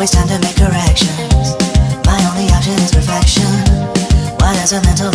always time to make corrections. My only option is perfection. What is a mental